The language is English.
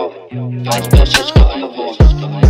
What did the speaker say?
Yo, versus got on the